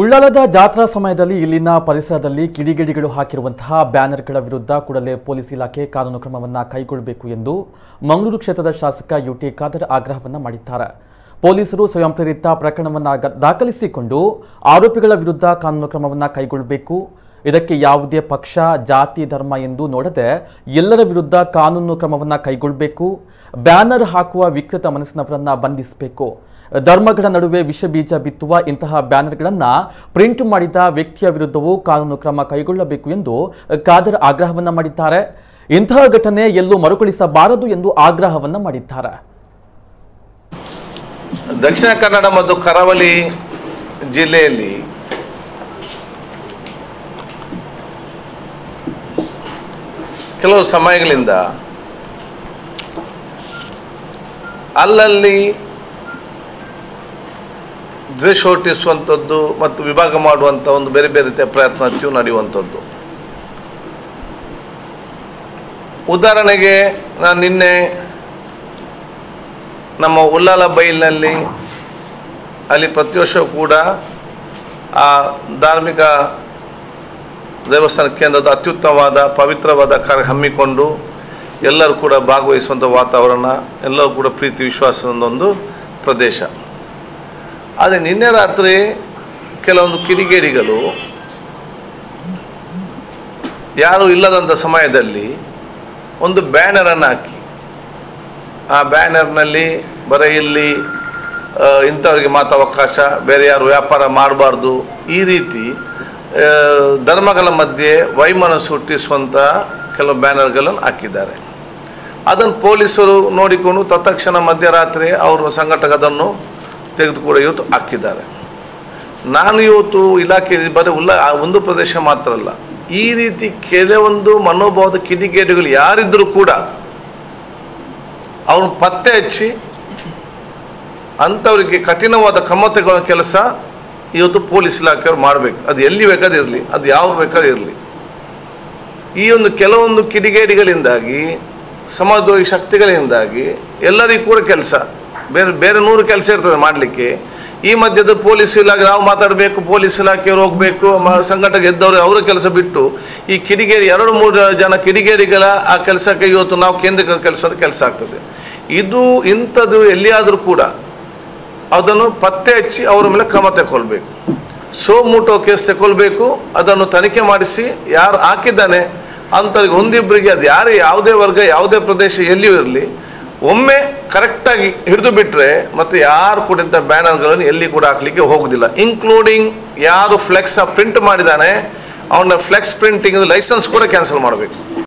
ಉಳ್ಳಾಲದ ಜಾತ್ರಾ ಸಮಯದಲ್ಲಿ ಇಲ್ಲಿನ ಪರಿಸರದಲ್ಲಿ ಕಿಡಿಗೇಡಿಗಳು ಹಾಕಿರುವಂತಹ ಬ್ಯಾನರ್ಗಳ ವಿರುದ್ಧ ಕೂಡಲೇ ಪೊಲೀಸ್ ಇಲಾಖೆ ಕಾನೂನು ಕ್ರಮವನ್ನು ಕೈಗೊಳ್ಳಬೇಕು ಎಂದು ಮಂಗಳೂರು ಕ್ಷೇತ್ರದ ಶಾಸಕ ಯುಟಿ ಖಾದರ್ ಆಗ್ರಹವನ್ನು ಮಾಡಿದ್ದಾರೆ. ಪೊಲೀಸರು ಸ್ವಯಂ ಪ್ರೇರಿತ ಪ್ರಕರಣವನ್ನು ದಾಖಲಿಸಿಕೊಂಡು ಆರೋಪಿಗಳ ವಿರುದ್ಧ ಕಾನೂನು ಕ್ರಮವನ್ನು ಕೈಗೊಳ್ಳಬೇಕು. ಇದಕ್ಕೆ ಯಾವುದೇ ಪಕ್ಷ, ಜಾತಿ, ಧರ್ಮ ಎಂದು ನೋಡದೆ ಎಲ್ಲರ ವಿರುದ್ಧ ಕಾನೂನು ಕ್ರಮವನ್ನು ಕೈಗೊಳ್ಳಬೇಕು. ಬ್ಯಾನರ್ ಹಾಕುವ ವಿಕೃತ ಮನಸ್ಸಿನವರನ್ನು ಬಂಧಿಸಬೇಕು. ಧರ್ಮಗಳ ನಡುವೆ ವಿಷ ಬೀಜ ಬಿತ್ತುವ ಇಂತಹ ಬ್ಯಾನರ್ಗಳನ್ನು ಪ್ರಿಂಟ್ ಮಾಡಿದ ವ್ಯಕ್ತಿಯ ವಿರುದ್ಧವೂ ಕಾನೂನು ಕ್ರಮ ಕೈಗೊಳ್ಳಬೇಕು ಎಂದು ಖಾದರ್ ಆಗ್ರಹವನ್ನು ಮಾಡಿದ್ದಾರೆ. ಇಂತಹ ಘಟನೆ ಎಲ್ಲೂ ಮರುಕಳಿಸಬಾರದು ಎಂದು ಆಗ್ರಹವನ್ನು ಮಾಡಿದ್ದಾರೆ. ದಕ್ಷಿಣ ಕನ್ನಡ ಮತ್ತು ಕರಾವಳಿ ಜಿಲ್ಲೆಯಲ್ಲಿ ಕೆಲವು ಸಮಯಗಳಿಂದ ಅಲ್ಲಲ್ಲಿ ದ್ವೇಷ ಹುಟ್ಟಿಸುವಂಥದ್ದು ಮತ್ತು ವಿಭಾಗ ಮಾಡುವಂಥ ಒಂದು ಬೇರೆ ಬೇರೆ ರೀತಿಯ ಪ್ರಯತ್ನತೆಯು ನಡೆಯುವಂಥದ್ದು. ಉದಾಹರಣೆಗೆ ನಾನು ನಿನ್ನೆ ನಮ್ಮ ಉಲ್ಲಾಲ ಬೈಲ್ನಲ್ಲಿ ಅಲ್ಲಿ ಪ್ರತಿ ವರ್ಷ ಕೂಡ ಆ ಧಾರ್ಮಿಕ ದೇವಸ್ಥಾನ ಕೇಂದ್ರದ ಅತ್ಯುತ್ತಮವಾದ ಪವಿತ್ರವಾದ ಕಾರ್ಯ ಹಮ್ಮಿಕೊಂಡು ಎಲ್ಲರೂ ಕೂಡ ಭಾಗವಹಿಸುವಂಥ ವಾತಾವರಣ, ಎಲ್ಲರೂ ಕೂಡ ಪ್ರೀತಿ ವಿಶ್ವಾಸದೊಂದು ಪ್ರದೇಶ. ಆದರೆ ನಿನ್ನೆ ರಾತ್ರಿ ಕೆಲವೊಂದು ಕಿಡಿಗೇಡಿಗಳು ಯಾರೂ ಇಲ್ಲದಂಥ ಸಮಯದಲ್ಲಿ ಒಂದು ಬ್ಯಾನರನ್ನು ಹಾಕಿ. ಆ ಬ್ಯಾನರ್ನಲ್ಲಿ ಬರೀ ಇಲ್ಲಿ ಇಂಥವ್ರಿಗೆ ಮಾತಾವಕಾಶ, ಬೇರೆ ಯಾರು ವ್ಯಾಪಾರ ಮಾಡಬಾರ್ದು. ಈ ರೀತಿ ಧರ್ಮಗಳ ಮಧ್ಯೆ ವೈಮನಸ್ಸು ಹುಟ್ಟಿಸುವಂಥ ಕೆಲವು ಬ್ಯಾನರ್ಗಳನ್ನು ಹಾಕಿದ್ದಾರೆ. ಅದನ್ನು ಪೊಲೀಸರು ನೋಡಿಕೊಂಡು ತತ್ಕ್ಷಣ ಮಧ್ಯರಾತ್ರಿ ಅವರು ಸಂಘಟಕ ಅದನ್ನು ತೆಗೆದುಕೊಂಡು ಇವತ್ತು ಹಾಕಿದ್ದಾರೆ. ನಾನು ಇವತ್ತು ಇಲಾಖೆ ಬರೀ ಉಲ್ಲ ಒಂದು ಪ್ರದೇಶ ಮಾತ್ರ ಅಲ್ಲ, ಈ ರೀತಿ ಕೆಲವೊಂದು ಮನೋಭಾವದ ಕಿಡಿಗೇಡಿಗಳು ಯಾರಿದ್ದರೂ ಕೂಡ ಅವ್ರನ್ನ ಪತ್ತೆ ಹಚ್ಚಿ ಅಂಥವರಿಗೆ ಕಠಿಣವಾದ ಕ್ರಮ ತಗೊಳ್ಳೋ ಕೆಲಸ ಇವತ್ತು ಪೊಲೀಸ್ ಇಲಾಖೆಯವ್ರು ಮಾಡಬೇಕು. ಅದು ಎಲ್ಲಿ ಬೇಕಾದ್ರೆ ಇರಲಿ, ಅದು ಯಾವ ಬೇಕಾದ್ರೆ ಇರಲಿ. ಈ ಒಂದು ಕೆಲವೊಂದು ಕಿಡಿಗೇಡಿಗಳಿಂದಾಗಿ ಸಮಾಜದ ಶಕ್ತಿಗಳಿಂದಾಗಿ ಎಲ್ಲರಿಗೂ ಕೂಡ ಕೆಲಸ. ಬೇರೆ ಬೇರೆ ನೂರು ಕೆಲಸ ಇರ್ತದೆ ಮಾಡಲಿಕ್ಕೆ. ಈ ಮಧ್ಯದ ಪೊಲೀಸ್ ಇಲಾಖೆ, ನಾವು ಮಾತಾಡಬೇಕು, ಪೊಲೀಸ್ ಇಲಾಖೆಯವರು ಹೋಗಬೇಕು ಸಂಘಟಕ ಗೆದ್ದವರು ಅವರ ಕೆಲಸ ಬಿಟ್ಟು, ಈ ಕಿಡಿಗೇರಿ, ಎರಡು, ಮೂರು ಜನ ಕಿಡಿಗೇರಿಗಳ ಆ ಕೆಲಸಕ್ಕೆ ಇವತ್ತು ನಾವು ಕೇಂದ್ರೀಕೃತ ಕೆಲಸದ ಕೆಲಸ ಆಗ್ತದೆ. ಇದು ಇಂಥದ್ದು ಎಲ್ಲಿಯಾದರೂ ಕೂಡ ಅದನ್ನು ಪತ್ತೆ ಹಚ್ಚಿ ಅವರ ಮೇಲೆ ಕ್ರಮ ತಗೊಳ್ಬೇಕು ಸೋ ಮೂಟೋ ಕೇಸ್ ತಗೊಳ್ಬೇಕು ಅದನ್ನು ತನಿಖೆ ಮಾಡಿಸಿ, ಯಾರು ಹಾಕಿದ್ದಾನೆ ಅಂಥವ್ರಿಗೆ ಒಂದಿಬ್ಬರಿಗೆ ಅದು ಯಾರು, ಯಾವುದೇ ವರ್ಗ, ಯಾವುದೇ ಪ್ರದೇಶ ಎಲ್ಲಿಯೂ ಇರಲಿ ಒಮ್ಮೆ ಕರೆಕ್ಟಾಗಿ ಹಿಡಿದು ಬಿಟ್ಟರೆ ಮತ್ತು ಯಾರು ಕೂಡ ಬ್ಯಾನರ್ಗಳನ್ನು ಎಲ್ಲಿ ಕೂಡ ಹಾಕಲಿಕ್ಕೆ ಹೋಗೋದಿಲ್ಲ. ಇನ್ಕ್ಲೂಡಿಂಗ್ ಯಾರು ಫ್ಲೆಕ್ಸ್ ಪ್ರಿಂಟ್ ಮಾಡಿದ್ದಾನೆ, ಅವನ ಫ್ಲೆಕ್ಸ್ ಪ್ರಿಂಟಿಂಗ್ ಲೈಸೆನ್ಸ್ ಕೂಡ ಕ್ಯಾನ್ಸಲ್ ಮಾಡಬೇಕು.